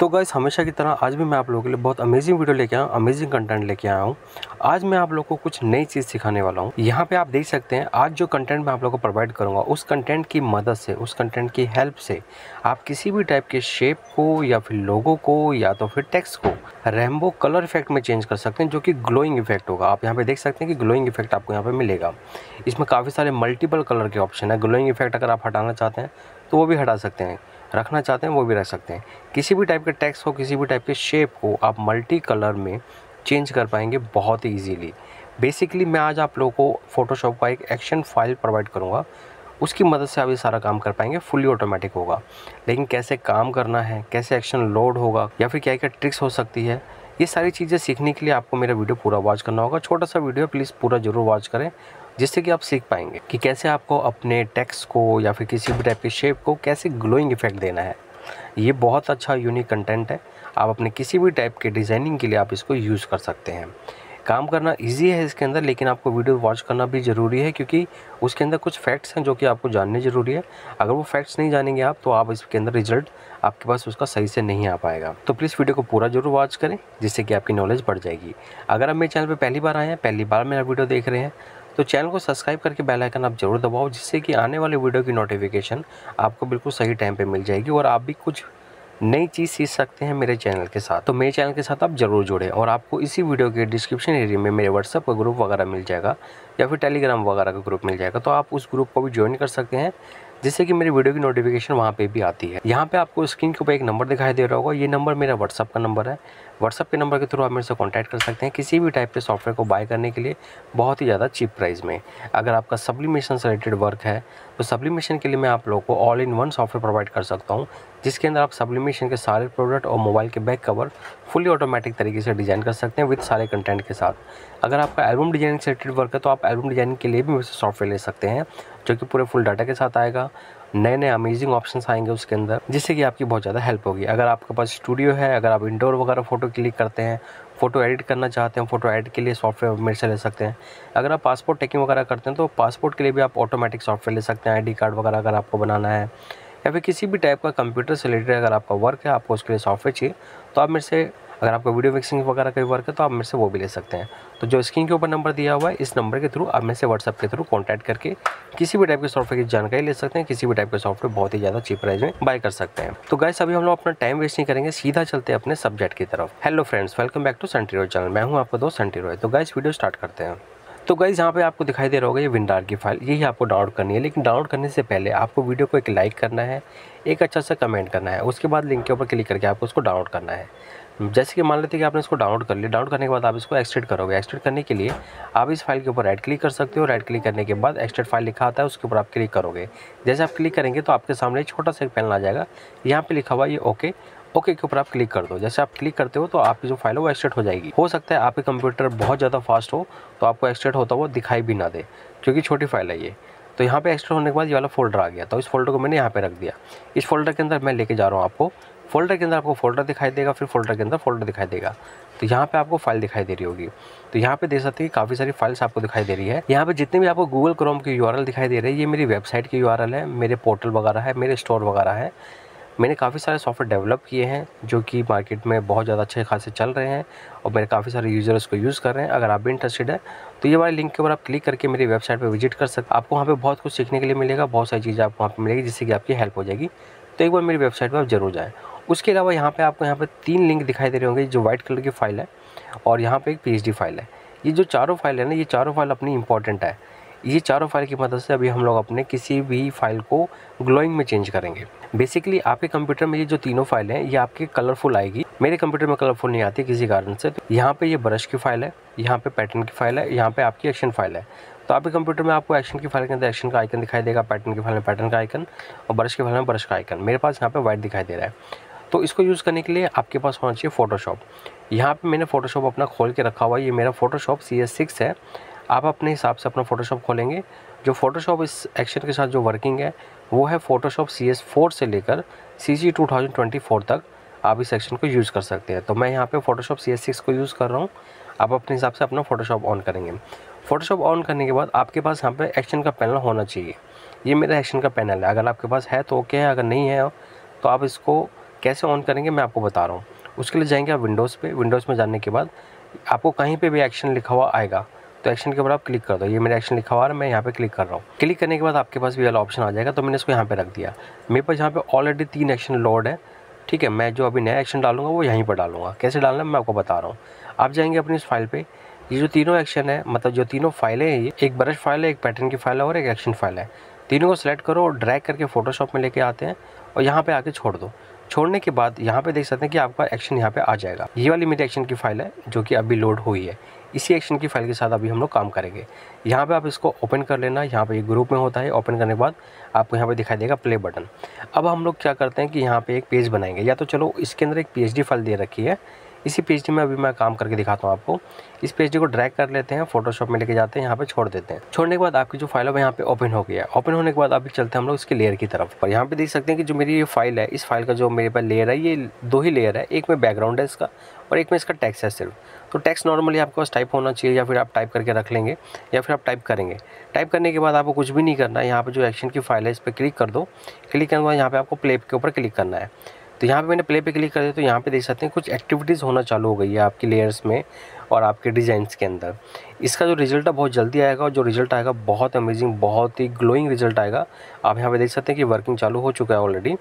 तो गाइस हमेशा की तरह आज भी मैं आप लोगों के लिए बहुत अमेजिंग वीडियो लेके आया हूँ अमेजिंग कंटेंट लेके आया हूँ। आज मैं आप लोगों को कुछ नई चीज़ सिखाने वाला हूँ। यहाँ पे आप देख सकते हैं, आज जो कंटेंट मैं आप लोगों को प्रोवाइड करूँगा, उस कंटेंट की मदद से, उस कंटेंट की हेल्प से, आप किसी भी टाइप के शेप को या फिर लोगों को या तो फिर टेक्स्ट को रेमबो कलर इफ़ेक्ट में चेंज कर सकते हैं, जो कि ग्लोइंग इफ़ेक्ट होगा। आप यहाँ पे देख सकते हैं कि ग्लोइंग इफ़ेक्ट आपको यहाँ पे मिलेगा। इसमें काफ़ी सारे मल्टीपल कलर के ऑप्शन है। ग्लोइंग इफ़ेक्ट अगर आप हटाना चाहते हैं तो वो भी हटा सकते हैं। रखना चाहते हैं, वो भी रख सकते हैं। किसी भी टाइप के टेक्स्ट हो, किसी भी टाइप के शेप को आप मल्टी कलर में चेंज कर पाएँगे बहुत ही ईजीली बेसिकली मैं आज आप लोगों को फ़ोटोशॉप का एक एक्शन फ़ाइल प्रोवाइड करूँगा। उसकी मदद से आप ये सारा काम कर पाएँगे फुली ऑटोमेटिक होगा। लेकिन कैसे काम करना है, कैसे एक्शन लोड होगा, या फिर क्या क्या ट्रिक्स हो सकती है, ये सारी चीज़ें सीखने के लिए आपको मेरा वीडियो पूरा वॉच करना होगा। छोटा सा वीडियो प्लीज़ पूरा ज़रूर वॉच करें। जिससे कि आप सीख पाएँगे कि कैसे आपको अपने टेक्स्ट को या फिर किसी भी टाइप के शेप को कैसे ग्लोइंग इफ़ेक्ट देना है। ये बहुत अच्छा यूनिक कंटेंट है। आप अपने किसी भी टाइप के डिज़ाइनिंग के लिए आप इसको यूज़ कर सकते हैं। काम करना इजी है इसके अंदर, लेकिन आपको वीडियो वॉच करना भी ज़रूरी है, क्योंकि उसके अंदर कुछ फैक्ट्स हैं जो कि आपको जानने ज़रूरी है। अगर वो फैक्ट्स नहीं जानेंगे आप तो आप इसके अंदर रिज़ल्ट आपके पास उसका सही से नहीं आ पाएगा। तो प्लीज़ वीडियो को पूरा ज़रूर वॉच करें, जिससे कि आपकी नॉलेज बढ़ जाएगी। अगर आप मेरे चैनल पर पहली बार आए हैं, पहली बार मेरा वीडियो देख रहे हैं तो चैनल को सब्सक्राइब करके बेल आइकन आप ज़रूर दबाओ, जिससे कि आने वाले वीडियो की नोटिफिकेशन आपको बिल्कुल सही टाइम पे मिल जाएगी और आप भी कुछ नई चीज़ सीख सकते हैं मेरे चैनल के साथ। तो मेरे चैनल के साथ आप ज़रूर जुड़े और आपको इसी वीडियो के डिस्क्रिप्शन एरिया में मेरे व्हाट्सअप का ग्रुप वगैरह मिल जाएगा या फिर टेलीग्राम वगैरह का ग्रुप मिल जाएगा। तो आप उस ग्रुप को भी ज्वाइन कर सकते हैं, जिससे कि मेरी वीडियो की नोटिफिकेशन वहाँ पे भी आती है। यहाँ पे आपको स्क्रीन के ऊपर एक नंबर दिखाई दे रहा होगा। ये नंबर मेरा व्हाट्सअप का नंबर है। व्हाट्सअप के नंबर के थ्रू आप मेरे से कॉन्टैक्ट कर सकते हैं किसी भी टाइप के सॉफ्टवेयर को बाय करने के लिए बहुत ही ज़्यादा चीप प्राइस में। अगर आपका सब्लिमेशन से रिलेटेड वर्क है तो सब्लिमेशन के लिए मैं आप लोगों को all in one software provide कर सकता हूँ, जिसके अंदर आप सब्लिमेशन के सारे प्रोडक्ट और मोबाइल के बैक कवर फुली ऑटोमेटिक तरीके से डिज़ाइन कर सकते हैं विद सारे कंटेंट के साथ। अगर आपका एल्बम डिज़ाइनिंग से रिलेटेड वर्क है तो आप एल्बम डिज़ाइनिंग के लिए भी वैसे सॉफ्टवेयर ले सकते हैं, जो कि पूरे फुल डाटा के साथ आएगा। नए नए अमेजिंग ऑप्शन आएँगे उसके अंदर, जिससे कि आपकी बहुत ज़्यादा हेल्प होगी। अगर आपके पास स्टूडियो है, अगर आप इंडोर वगैरह फ़ोटो क्लिक करते हैं फ़ोटो एडिट करना चाहते हैं फ़ोटो एडिट के लिए सॉफ्टवेयर मेरे से ले सकते हैं। अगर आप पासपोर्ट टेकिंग वगैरह करते हैं तो पासपोर्ट के लिए भी आप ऑटोमेटिक सॉफ्टवेयर ले सकते हैं आईडी कार्ड वगैरह अगर आपको बनाना है, या फिर किसी भी टाइप का कंप्यूटर से रिलेटेड अगर आपका वर्क है, आपको उसके लिए सॉफ्टवेयर चाहिए तो आप मेरे से अगर आपको वीडियो मिक्सिंग वगैरह का वर्क है तो आप मेरे से वो भी ले सकते हैं। तो जो स्क्रीन के ऊपर नंबर दिया हुआ है, इस नंबर के थ्रू आप मेरे से व्हाट्सअप के थ्रू कॉन्टैक्ट करके किसी भी टाइप के सॉफ्टवेयर की जानकारी ले सकते हैं, किसी भी टाइप के सॉफ्टवेयर बहुत ही ज़्यादा चीप प्राइस में बाय कर सकते हैं। तो गाइस अभी हम लोग अपना टाइम वेस्ट नहीं करेंगे, सीधा चलते हैं अपने सब्जेक्ट की तरफ़। Hello friends welcome back to सेंटीरो channel मैं हूँ आपका दोस्त सेंटीरो तो गाइस वीडियो स्टार्ट करते हैं। तो गाइज़ यहाँ पे आपको दिखाई दे रहा होगा ये विंडार की फ़ाइल यही आपको डाउनलोड करनी है, लेकिन डाउनलोड करने से पहले आपको वीडियो को एक लाइक करना है, एक अच्छा सा कमेंट करना है। उसके बाद लिंक के ऊपर क्लिक करके आपको उसको डाउनलोड करना है। जैसे कि मान लेते हैं कि आपने इसको डाउनलोड कर लिया डाउनलोड करने के बाद आप इसको एक्सटेड करोगे। एक्सटेड करने के लिए आप इस फ़ाइल के ऊपर राइट क्लिक कर सकते हो। राइट क्लिक करने के बाद एक्सटेड फ़ाइल लिखा आता है, उसके ऊपर आप क्लिक करोगे। जैसे आप क्लिक करेंगे तो आपके सामने छोटा सा एक पैनल आ जाएगा। यहाँ पे लिखा हुआ ये ओके ओके के ऊपर आप क्लिक कर दो। जैसे आप क्लिक करते हो तो आपकी जो फ़ाइल है वो एक्सटेड हो जाएगी। हो सकता है आपके कंप्यूटर बहुत ज़्यादा फास्ट हो तो आपको एक्सटेड होता हुआ दिखाई भी ना दे, क्योंकि छोटी फ़ाइल है ये। तो यहाँ पे एक्सटेड होने के बाद ये वाला फोल्डर आ गया। तो इस फोल्डर को मैंने यहाँ पे रख दिया। इस फोल्डर के अंदर मैं लेके जा रहा हूँ आपको फोल्डर के अंदर आपको फोल्डर दिखाई देगा, फिर फोल्डर के अंदर फोल्डर दिखाई देगा। तो यहाँ पे आपको फ़ाइल दिखाई दे रही होगी। तो यहाँ पे देख सकते हैं काफ़ी सारी फाइल्स आपको दिखाई दे रही है। यहाँ पे जितने भी आपको गूगल क्रोम की यू दिखाई दे रही है, ये मेरी वेबसाइट की यू है, मेरे पोर्टल वगैरह है, मेरे स्टोर वगैरह है। मैंने काफ़ी सारे सॉफ्टवेयर डेवलप किए हैं, जो कि मार्केट में बहुत ज़्यादा अच्छे खासे चल रहे हैं और मेरे काफ़ी सारे यूज़र्स को यूज़ कर रहे हैं। अगर आप भी इंटरेस्टेड है तो ये वाले लिंक के ऊपर आप क्लिक करके मेरी वेबसाइट पर विज़िट कर सकते आपको वहाँ पे बहुत कुछ सीखने के लिए मिलेगा, बहुत सारी चीज़ें आपको वहाँ पर मिलेगी, जिससे कि आपकी हेल्प हो जाएगी। तो एक बार मेरी वेबसाइट पर आप ज़रूर जाएँ। उसके अलावा यहाँ पे आपको यहाँ पे तीन लिंक दिखाई दे रहे होंगे, जो व्हाइट कलर की फ़ाइल है और यहाँ पे एक पीएचडी फ़ाइल है। ये जो चारों फ़ाइल है ना, ये चारों फ़ाइल अपनी इंपॉर्टेंट है। ये चारों फ़ाइल की मदद से अभी हम लोग अपने किसी भी फ़ाइल को ग्लोइंग में चेंज करेंगे। बेसिकली आपके कंप्यूटर में ये जो तीनों फ़ाइल हैं, ये आपके कलरफुल आएगी। मेरे कंप्यूटर में कलरफुल नहीं आती किसी कारण से। तो यहाँ पे ये ब्रश की फ़ाइल है, यहाँ पे पैटर्न की फ़ाइल है, यहाँ पे आपकी एक्शन फ़ाइल है। तो आपके कंप्यूटर में आपको एक्शन की फ़ाइल के अंदर एक्शन का आइकन दिखाई देगा पैटर्न की फ़ाइल में पैटर्न का आइकन और ब्रश की फ़ाइल में ब्रश का आइकन मेरे पास यहाँ पे व्हाइट दिखाई दे रहा है। तो इसको यूज़ करने के लिए आपके पास होना चाहिए फ़ोटोशॉप यहाँ पे मैंने फ़ोटोशॉप अपना खोल के रखा हुआ है। ये मेरा फ़ोटोशॉप सी एस सिक्स है। आप अपने हिसाब से अपना फ़ोटोशॉप खोलेंगे। जो फ़ोटोशॉप इस एक्शन के साथ जो वर्किंग है, वो है फ़ोटोशॉप सी एस फोर से लेकर C G two thousand twenty four तक आप इस सेक्शन को यूज़ कर सकते हैं। तो मैं यहाँ पे फ़ोटोशॉप सी एस सिक्स को यूज़ कर रहा हूँ। आप अपने हिसाब से अपना फ़ोटोशॉप ऑन करेंगे। फ़ोटोशॉप ऑन करने के बाद आपके पास यहाँ पे एक्शन का पैनल होना चाहिए। ये मेरा एक्शन का पैनल है। अगर आपके पास है तो ओके है। अगर नहीं है तो आप इसको कैसे ऑन करेंगे, मैं आपको बता रहा हूँ। उसके लिए जाएँगे आप विंडोज़ पे। विंडोज़ में जाने के बाद आपको कहीं पे भी एक्शन लिखा हुआ आएगा तो एक्शन के ऊपर आप क्लिक कर दो। ये मेरा एक्शन लिखा हुआ है, मैं यहाँ पे क्लिक कर रहा हूँ। क्लिक करने के बाद आपके पास भी वाला ऑप्शन आ जाएगा तो मैंने इसको यहाँ पे रख दिया। मेरे पास यहाँ पे ऑलरेडी तीन एक्शन लोड है, ठीक है? मैं जो अभी नया एक्शन डालूँगा, वो यहीं पर डालूँगा। कैसे डालना है, मैं आपको बता रहा हूँ। आप जाएँगे अपनी इस फ़ाइल पर ये जो तीनों एक्शन है मतलब जो तीनों फाइलें हैं, ये एक ब्रश फ़ाइल है, एक पैटर्न की फ़ाइल है और एक एक्शन फ़ाइल है। तीनों को सिलेक्ट करो और ड्रैग करके फोटोशॉप में लेके आते हैं और यहाँ पे आके छोड़ दो। छोड़ने के बाद यहाँ पे देख सकते हैं कि आपका एक्शन यहाँ पे आ जाएगा। ये वाली मेरी एक्शन की फ़ाइल है, जो कि अभी लोड हुई है। इसी एक्शन की फ़ाइल के साथ अभी हम लोग काम करेंगे। यहाँ पे आप इसको ओपन कर लेना। यहाँ पे ये ग्रुप में होता है। ओपन करने के बाद आपको यहाँ पे दिखाई देगा प्ले बटन अब हम लोग क्या करते हैं कि यहाँ पे एक पेज बनाएँगे। या तो चलो इसके अंदर एक पीएचडी फ़ाइल दे रखी है। इसी पी में अभी मैं काम करके दिखाता हूँ आपको। इस पी को ड्रैग कर लेते हैं फोटोशॉप में लेके जाते हैं, यहाँ पे छोड़ देते हैं। छोड़ने के बाद आपकी जो फ़ाइल है यहाँ पे ओपन हो गया ओपन होने के बाद अभी चलते हैं हम लोग इसके लेयर की तरफ़ पर। यहाँ पे देख सकते हैं कि जो मेरी ये फ़ाइल है, इस फ़ाइल का जो मेरे पास लेयर है, ये दो ही लेयर है, एक में बैकग्राउंड है इसका और एक में इसका टैक्स है सिर्फ़। तो टैक्स नॉर्मली आपके पास टाइप होना चाहिए या फिर आप टाइप करके रख लेंगे या फिर आप टाइप करेंगे। टाइप करने के बाद आपको कुछ भी नहीं करना है, यहाँ पर जो एक्शन की फ़ाइल है, इस पर क्लिक कर दो। क्लिक करने के बाद यहाँ पर आपको प्ले के ऊपर क्लिक करना है। तो यहाँ पे मैंने प्ले पे क्लिक कर दिया तो यहाँ पे देख सकते हैं कुछ एक्टिविटीज़ होना चालू हो गई है आपकी लेयर्स में और आपके डिज़ाइंस के अंदर। इसका जो रिज़ल्ट है बहुत जल्दी आएगा और जो रिज़ल्ट आएगा बहुत अमेजिंग बहुत ही ग्लोइंग रिज़ल्ट आएगा। आप यहाँ पे देख सकते हैं कि वर्किंग चालू हो चुका है ऑलरेडी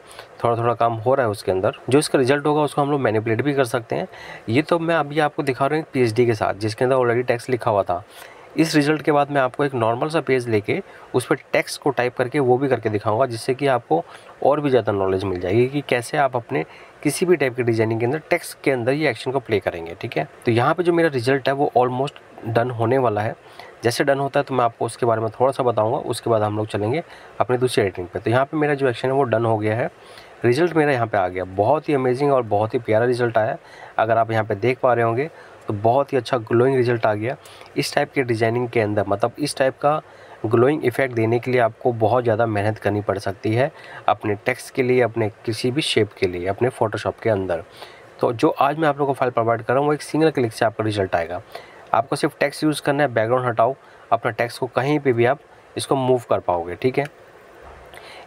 थोड़ा थोड़ा काम हो रहा है उसके अंदर। जो इसका रिज़ल्ट होगा उसको हम लोग मैनिपुलेट भी कर सकते हैं। ये तो मैं अभी आपको दिखा रहा हूँ पी के साथ, जिसके अंदर ऑलरेडी टैक्स लिखा हुआ था। इस रिज़ल्ट के बाद मैं आपको एक नॉर्मल सा पेज लेके उस पर टेक्स्ट को टाइप करके वो भी करके दिखाऊँगा, जिससे कि आपको और भी ज़्यादा नॉलेज मिल जाएगी कि कैसे आप अपने किसी भी टाइप के डिज़ाइनिंग के अंदर टेक्स्ट के अंदर ये एक्शन को प्ले करेंगे, ठीक है? तो यहाँ पे जो मेरा रिज़ल्ट है वो ऑलमोस्ट डन होने वाला है। जैसे डन होता है तो मैं आपको उसके बारे में थोड़ा सा बताऊँगा, उसके बाद हम लोग चलेंगे अपनी दूसरी एडिटिंग पर तो यहाँ पर मेरा जो एक्शन है वो डन हो गया है। रिज़ल्ट मेरा यहाँ पे आ गया। बहुत ही अमेजिंग और बहुत ही प्यारा रिज़ल्ट आया। अगर आप यहाँ पे देख पा रहे होंगे तो बहुत ही अच्छा ग्लोइंग रिज़ल्ट आ गया। इस टाइप के डिज़ाइनिंग के अंदर मतलब इस टाइप का ग्लोइंग इफ़ेक्ट देने के लिए आपको बहुत ज़्यादा मेहनत करनी पड़ सकती है अपने टेक्स्ट के लिए, अपने किसी भी शेप के लिए, अपने फ़ोटोशॉप के अंदर। तो जो आज मैं आप लोगों को फ़ाइल प्रोवाइड कर रहा हूँ, वो एक सिंगल क्लिक से आपका रिज़ल्ट आएगा। आपको सिर्फ़ टैक्स यूज़ करना है बैकग्राउंड हटाओ, अपना टैक्स को कहीं पर भी आप इसको मूव कर पाओगे, ठीक है?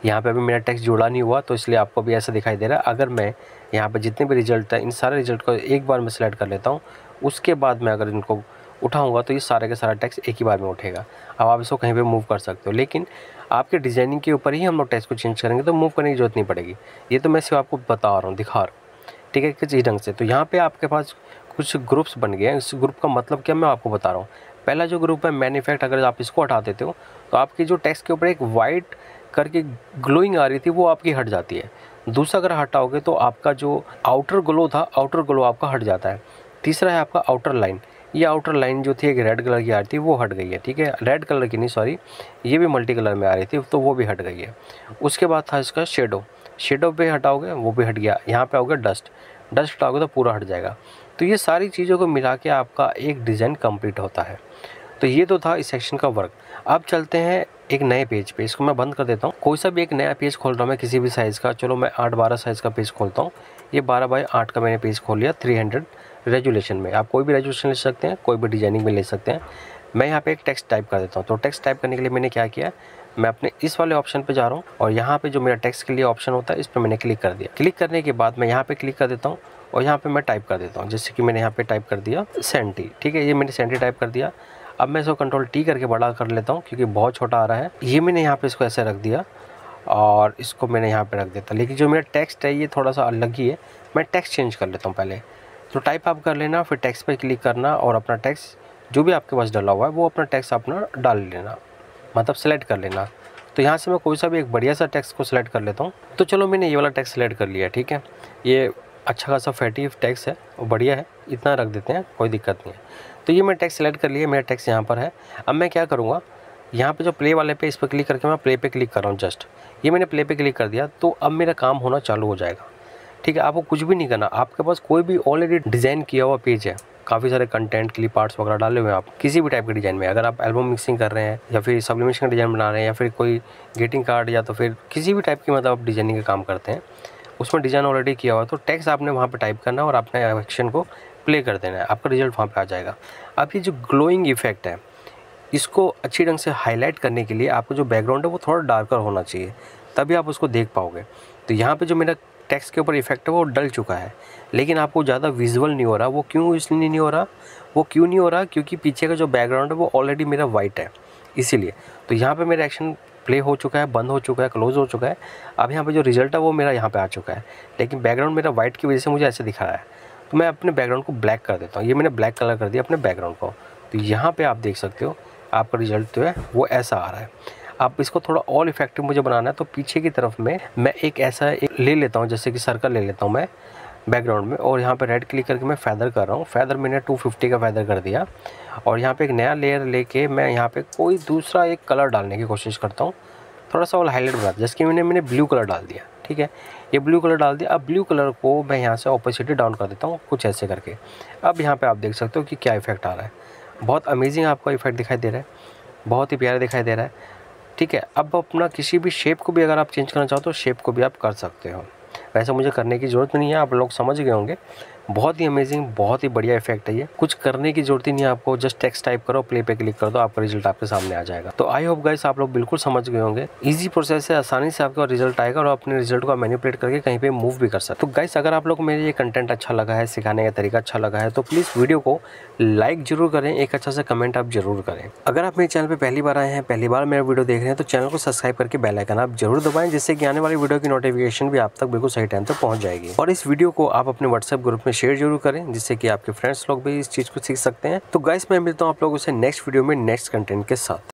यहाँ पे अभी मेरा टैक्स जुड़ा नहीं हुआ तो इसलिए आपको भी ऐसा दिखाई दे रहा है। अगर मैं यहाँ पे जितने भी रिज़ल्ट है, इन सारे रिज़ल्ट को एक बार मैं सेलेक्ट कर लेता हूँ उसके बाद मैं अगर इनको उठाऊँगा तो ये सारे के सारा टैक्स एक ही बार में उठेगा। अब आप इसको कहीं पे मूव कर सकते हो, लेकिन आपके डिज़ाइनिंग के ऊपर ही हम लोग टैक्स को चेंज करेंगे तो मूव करने की ज़रूरत नहीं पड़ेगी। ये तो मैं सिर्फ़ आपको बता रहा हूँ, दिखा रहा हूँ, ठीक है, किसी ढंग से? तो यहाँ पर आपके पास कुछ ग्रुप्स बन गए हैं। इस ग्रुप का मतलब क्या मैं आपको बता रहा हूँ। पहला जो ग्रुप है मैन इफ़ेक्ट अगर आप इसको हटा देते हो तो आपकी जो टैक्स के ऊपर एक वाइट करके ग्लोइंग आ रही थी, वो आपकी हट जाती है। दूसरा अगर हटाओगे तो आपका जो आउटर ग्लो था आउटर ग्लो आपका हट जाता है। तीसरा है आपका आउटर लाइन ये आउटर लाइन जो थी, एक रेड कलर की आ रही थी, वो हट गई है, ठीक है? रेड कलर की नहीं सॉरी ये भी मल्टी कलर में आ रही थी तो वो भी हट गई है. उसके बाद था इसका शेडो शेडो पे हटाओगे, वो भी हट गया. यहाँ पे आओगे डस्ट डस्ट हटाओगे तो पूरा हट जाएगा. तो ये सारी चीज़ों को मिला के आपका एक डिज़ाइन कंप्लीट होता है. तो ये तो था इस सेक्शन का वर्क अब चलते हैं एक नए पेज पे. इसको मैं बंद कर देता हूँ. कोई सा भी एक नया पेज खोल रहा हूँ मैं, किसी भी साइज़ का. चलो मैं आठ बारह साइज़ का पेज खोलता हूँ. ये बारह बाई आठ का मैंने पेज खोल लिया थ्री हंड्रेड रेजुलेशन में। आप कोई भी रेजुलेशन ले सकते हैं, कोई भी डिज़ाइनिंग में ले सकते हैं। मैं यहाँ पे एक टेक्स्ट टाइप कर देता हूँ। तो टेक्स्ट टाइप करने के लिए मैंने क्या किया, मैं अपने इस वाले ऑप्शन पे जा रहा हूँ और यहाँ पे जो मेरा टेक्स्ट के लिए ऑप्शन होता है, इस पर मैंने क्लिक कर दिया। क्लिक करने के बाद मैं यहाँ पे क्लिक कर देता हूँ और यहाँ पे मैं टाइप कर देता हूँ। जैसे कि मैंने यहाँ पे टाइप कर दिया सेंटी, ठीक है? ये मैंने सेंटी टाइप कर दिया। अब मैं इसको कंट्रोल टी करके बड़ा कर लेता हूँ क्योंकि बहुत छोटा आ रहा है। ये मैंने यहाँ पर इसको ऐसे रख दिया और इसको मैंने यहाँ पर रख देता। लेकिन जो मेरा टेक्स्ट है, ये थोड़ा सा अलग ही है। मैं टेक्स्ट चेंज कर लेता हूँ पहले। तो टाइप आप कर लेना, फिर टैक्स पर क्लिक करना और अपना टैक्स जो भी आपके पास डाला हुआ है, वो अपना टैक्स अपना डाल लेना। मतलब सेलेक्ट कर लेना। तो यहाँ से मैं कोई सा भी एक बढ़िया सा टैक्स को सिलेक्ट कर लेता हूँ। तो चलो मैंने ये वाला टैक्स सेलेक्ट कर लिया, ठीक है? ये अच्छा खासा फैटी टैक्स है और बढ़िया है, इतना रख देते हैं, कोई दिक्कत नहीं है। तो ये मैं टैक्स सेलेक्ट कर लिया, मेरा टैक्स यहाँ पर है। अब मैं क्या करूँगा, यहाँ पे जो प्ले वाले पे, इस पर क्लिक करके मैं प्ले पे क्लिक कर रहा हूँ जस्ट ये मैंने प्ले पे क्लिक कर दिया तो अब मेरा काम होना चालू हो जाएगा। ठीक है, आपको कुछ भी नहीं करना। आपके पास कोई भी ऑलरेडी डिज़ाइन किया हुआ पेज है, काफ़ी सारे कंटेंट के लिए पार्ट्स वगैरह डाले हुए हैं आप, किसी भी टाइप के डिज़ाइन में। अगर आप एल्बम मिक्सिंग कर रहे हैं, या फिर सब्लिमेशन का डिज़ाइन बना रहे हैं, या फिर कोई गेटिंग कार्ड या तो फिर किसी भी टाइप की मतलब आप डिज़ाइनिंग का काम करते हैं, उसमें डिज़ाइन ऑलरेडी किया हुआ तो टैक्स आपने वहाँ पर टाइप करना है और अपने एक्शन को प्ले कर देना है। आपका रिज़ल्ट वहाँ पर आ जाएगा। अब ये जो ग्लोइंग इफ़ेक्ट है, इसको अच्छी ढंग से हाईलाइट करने के लिए आपको जो बैकग्राउंड है, वो थोड़ा डार्कर होना चाहिए, तभी आप उसको देख पाओगे। तो यहाँ पे जो मेरा टेक्स्ट के ऊपर इफ़ेक्ट है, वो डल चुका है। लेकिन आपको ज़्यादा विजुअल नहीं हो रहा। वो क्यों इसलिए नहीं हो रहा? वो क्यों नहीं हो रहा? क्योंकि पीछे का जो बैकग्राउंड है, वो ऑलरेडी मेरा वाइट है। इसीलिए। तो यहाँ पे मेरा एक्शन प्ले हो चुका है, बंद हो चुका है क्लोज हो चुका है। अब यहाँ पे जो रिज़ल्ट है, वो मेरा यहाँ पे आ चुका है। लेकिन बैकग्राउंड मेरा वाइट की वजह से मुझे ऐसे दिखा रहा है। तो मैं अपने बैकग्राउंड को ब्लैक कर देता हूँ। ये मैंने ब्लैक कलर कर दिया अपने बैकग्राउंड को। तो यहाँ पर आप देख सकते हो, आपका रिज़ल्ट जो है, वो ऐसा आ रहा है। आप इसको थोड़ा और इफ़ेक्टिव मुझे बनाना है तो पीछे की तरफ़ में मैं एक ऐसा एक ले लेता हूँ, जैसे कि सर्कल ले लेता हूँ मैं बैकग्राउंड में, और यहाँ पे रेड क्लिक करके मैं फैदर कर रहा हूँ। फैदर मैंने 250 का फैदर कर दिया, और यहाँ पे एक नया लेयर लेके मैं यहाँ पे कोई दूसरा एक कलर डालने की कोशिश करता हूँ। थोड़ा सा वो हाईलाइट बना, जैसे कि मैंने मैंने ब्लू कलर डाल दिया, ठीक है? ये ब्लू कलर डाल दिया, अब ब्लू कलर को मैं यहाँ से ऑपोसिटी डाउन कर देता हूँ, कुछ ऐसे करके। अब यहाँ पर आप देख सकते हो कि क्या इफ़ेक्ट आ रहा है। बहुत अमेजिंग आपका इफ़ेक्ट दिखाई दे रहा है, बहुत ही प्यारा दिखाई दे रहा है। ठीक है, अब अपना किसी भी शेप को भी अगर आप चेंज करना चाहो तो शेप को भी आप कर सकते हो। वैसे मुझे करने की ज़रूरत नहीं है, आप लोग समझ गए होंगे। बहुत ही अमेजिंग बहुत ही बढ़िया इफ़ेक्ट है ये। कुछ करने की ज़रूरत ही नहीं है आपको जस्ट टेक्स्ट टाइप करो प्ले पे क्लिक कर दो, आपका रिज़ल्ट आपके सामने आ जाएगा। तो आई होप गाइस आप लोग बिल्कुल समझ गए होंगे। इजी प्रोसेस है, आसानी से आपका रिज़ल्ट आएगा और अपने रिज़ल्ट को मैनिपुलेट करके कहीं पे मूव भी कर सकते तो गाइस अगर आप लोग मेरे ये कंटेंट अच्छा लगा है, सिखाने का तरीका अच्छा लगा है तो प्लीज़ वीडियो को लाइक ज़रूर करें, एक अच्छा सा कमेंट आप ज़रूर करें। अगर आप मेरे चैनल पर पहली बार आए हैं, पहली बार मेरा वीडियो देख रहे हैं तो चैनल को सब्सक्राइब करके बेलाइकन आप ज़रूर दबाएँ, जिससे कि आने वाली वीडियो की नोटिफिकेशन भी आप तक बिल्कुल सही टाइम तक पहुँच जाएगी। और इस वीडियो को आप अपने व्हाट्सएप ग्रुप में शेयर ज़रूर करें, जिससे कि आपके फ्रेंड्स लोग भी इस चीज़ को सीख सकते हैं। तो गाइस मैं मिलता हूँ आप लोगों से नेक्स्ट वीडियो में नेक्स्ट कंटेंट के साथ।